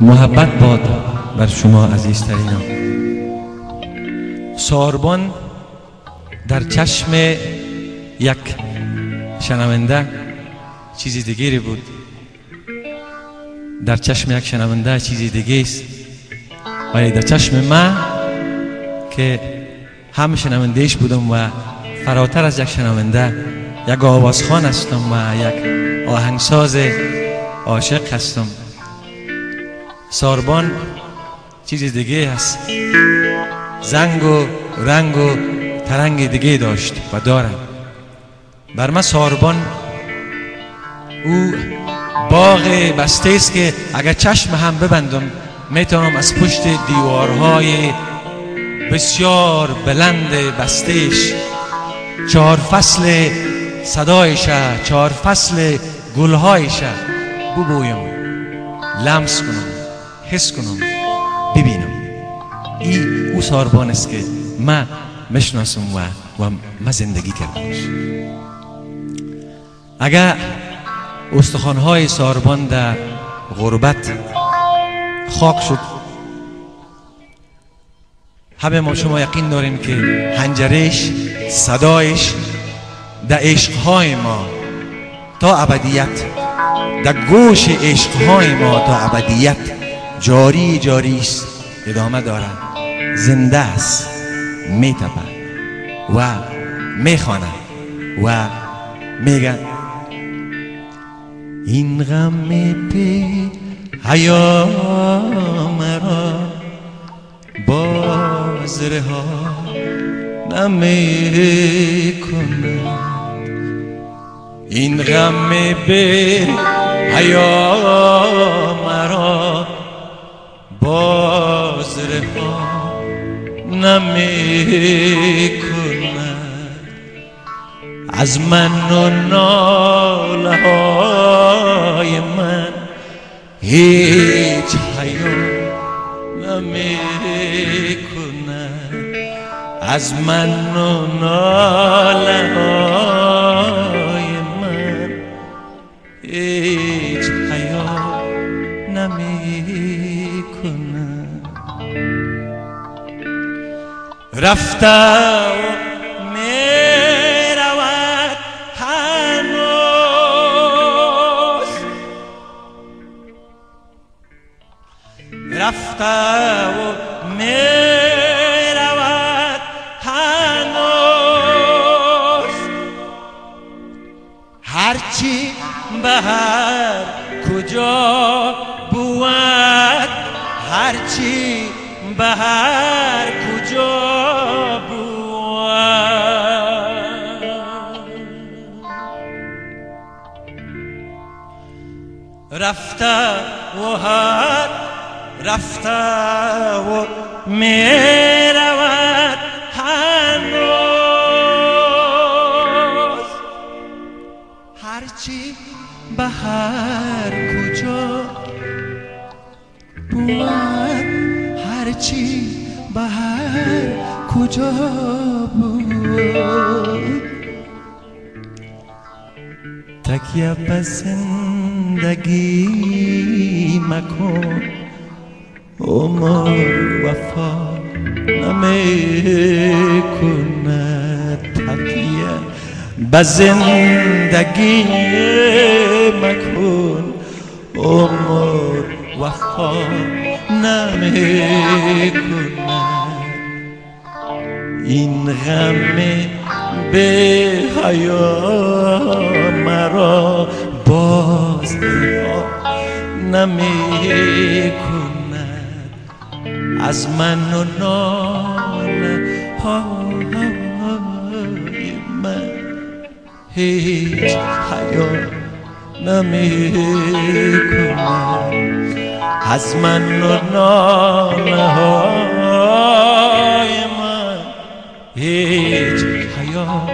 محبت باد بر شما عزیزترینان ساربان در چشم یک شنونده چیزی دیگری بود. در چشم یک شنونده چیزی دیگه است. ولی در چشم من که هم شنوندهش بودم و فراتر از یک شنونده یک آوازخان هستم و یک آهنگساز عاشق هستم. ساربان چیز دیگه هست. زنگ و رنگ و ترنگ دیگه داشت و دارم بر من ساربان او باغ بسته است که اگر چشم هم ببندم می‌تونم از پشت دیوارهای بسیار بلند بستهش چهار فصل صدایش چهار فصل گلهایش ببویم. لمس کنم. حس کنم. ببینم. این او ساربان است که من مشناسم و و من زندگی کردمش اگر استخوانهای ساربان در غربت خاک شد همه ما شما یقین داریم که هنجرش صدایش در عشقهای ما تا ابدیت در گوش عشقهای ما تا ابدیت. جاری جاری است. ادامه دارد زنده است. میتپد و می‌خواند و میگه این غم پی حیا مرا باز رها نمی کند این غم به حیا رها نمی از من و ناله های من هیچ حیا نمی کند از من و ناله رفته و می رود هنوز. رفته و می رود هنوز. هرچی به هر کجا بود هرچی به هر کجا رفته و هر رفته و می رود هنوز. هرچی به هر کجا بود هرچی به هر کجا بود. تکیه به زندگی مکن. عمر وفا نمی کند تکیه. به زندگی مکن. عمر وفا نمی کند این غم به حیا مرا نمی کند از من و ناله های من هیچ حیا نمی کند از من و ناله های من هیچ حیا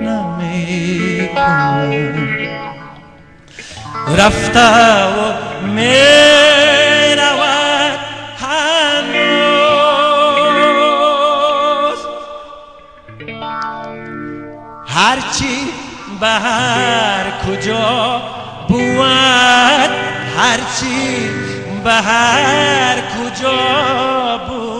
نمی کند رفته می رود هنوز هرچی به هر کجا بود هرچی به هر کجا بود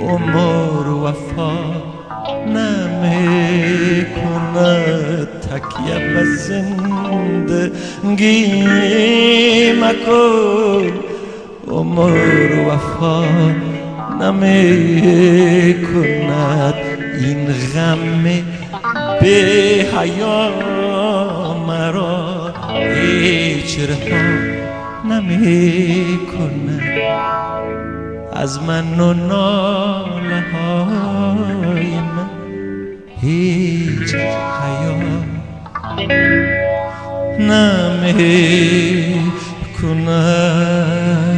عمر وفا نمی‌کند تکیه به زندگی مکن. عمر وفا نمی‌کند این غم به حیا مرا. هیچ رها نمی‌کند. از من و ناله های من هیچ حیا نمی کند.